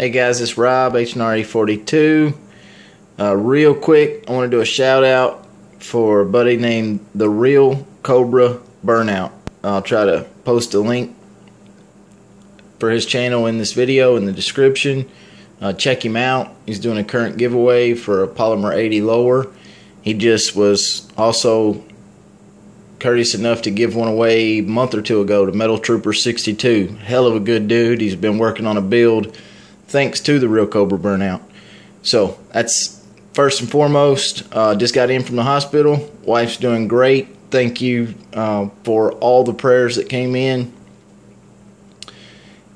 Hey guys, it's Rob, HNRE42. Uh, real quick, I want to do a shout out for a buddy named The Real Cobra Burnout. I'll try to post a link for his channel in this video in the description. Uh, check him out. He's doing a current giveaway for a Polymer 80 lower. He just was also courteous enough to give one away a month or two ago to Metal Trooper 62. Hell of a good dude. He's been working on a build thanks to the Real Cobra Burnout. So that's first and foremost. Uh, just got in from the hospital. Wife's doing great. Thank you uh, for all the prayers that came in.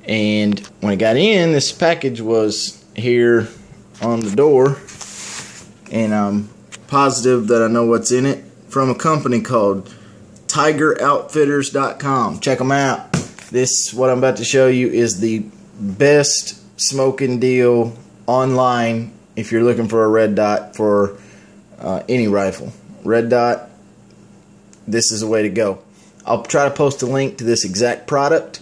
And when I got in, this package was here on the door. And I'm positive that I know what's in it from a company called TigerOutfitters.com. Check them out. This, what I'm about to show you, is the best smoking deal online if you're looking for a red dot for uh, any rifle. Red dot, this is the way to go. I'll try to post a link to this exact product.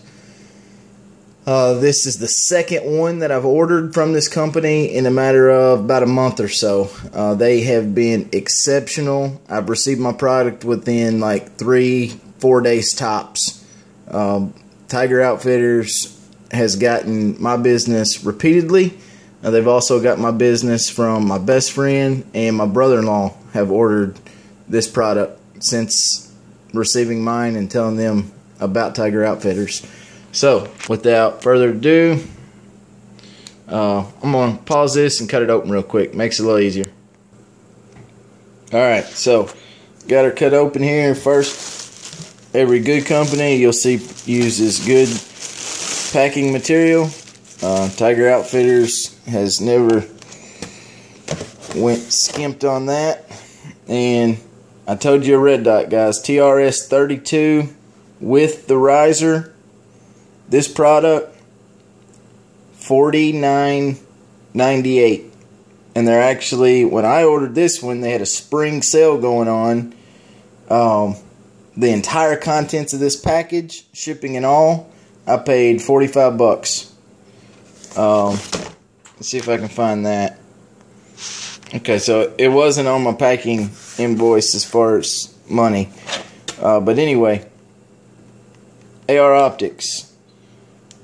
Uh, this is the second one that I've ordered from this company in a matter of about a month or so. Uh, they have been exceptional. I've received my product within like three, four days tops. Um, Tiger Outfitters has gotten my business repeatedly. Uh, they've also got my business from my best friend and my brother-in-law have ordered this product since receiving mine and telling them about Tiger Outfitters. So, without further ado, uh, I'm going to pause this and cut it open real quick. Makes it a little easier. Alright, so, got her cut open here. First, every good company you'll see uses good packing material. Uh, Tiger Outfitters has never went skimped on that. And I told you a red dot, guys. TRS 32 with the riser this product, forty nine ninety eight, and they're actually when I ordered this one, they had a spring sale going on. Um, the entire contents of this package, shipping and all, I paid forty five bucks. Um, let's see if I can find that. Okay, so it wasn't on my packing invoice as far as money. Uh, but anyway, AR Optics.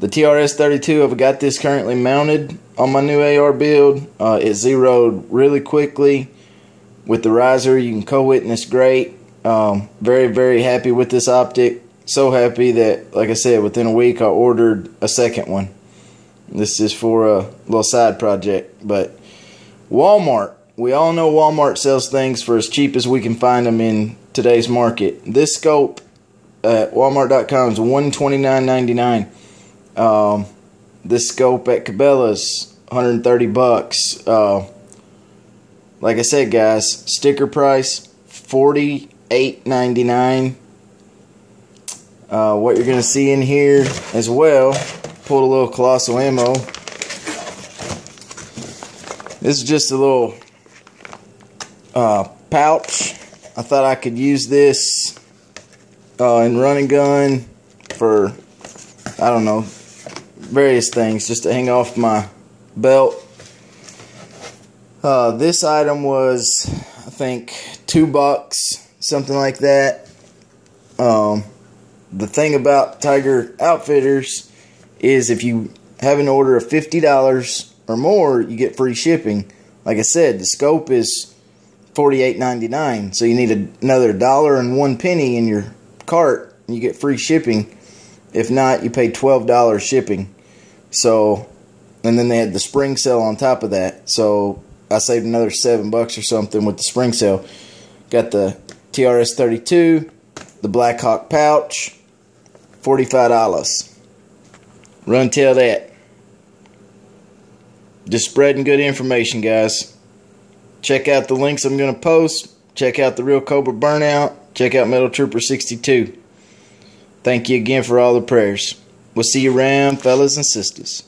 The TRS-32, I've got this currently mounted on my new AR build. Uh, it zeroed really quickly with the riser. You can co-witness great. Um, very, very happy with this optic. So happy that, like I said, within a week I ordered a second one. This is for a little side project. But Walmart. We all know Walmart sells things for as cheap as we can find them in today's market. This scope at walmart.com is $129.99. Um, this scope at Cabela's, 130 bucks. Uh, like I said, guys, sticker price, 48.99. Uh, what you're going to see in here as well, pulled a little colossal ammo. This is just a little uh, pouch. I thought I could use this uh, in running gun for, I don't know, various things just to hang off my belt. Uh, this item was, I think, two bucks, something like that. Um, the thing about Tiger Outfitters is if you have an order of $50 or more, you get free shipping. Like I said, the scope is $48.99, so you need another dollar and one penny in your cart, and you get free shipping. If not, you pay $12 shipping. So, and then they had the spring sale on top of that. So I saved another seven bucks or something with the spring sale. Got the TRS 32, the Blackhawk pouch, $45. Run tell that. Just spreading good information, guys. Check out the links I'm going to post. Check out the Real Cobra Burnout. Check out Metal Trooper 62. Thank you again for all the prayers. We'll see you around, fellas and sisters.